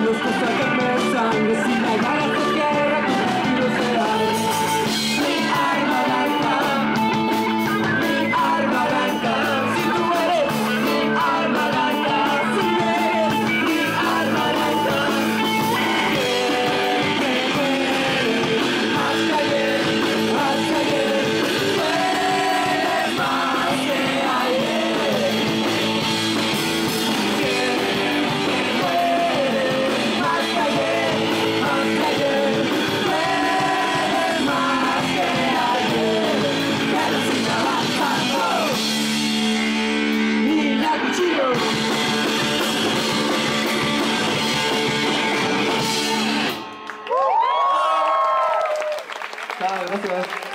nos gusta que me sangre sin さあ、よろしくお願いします。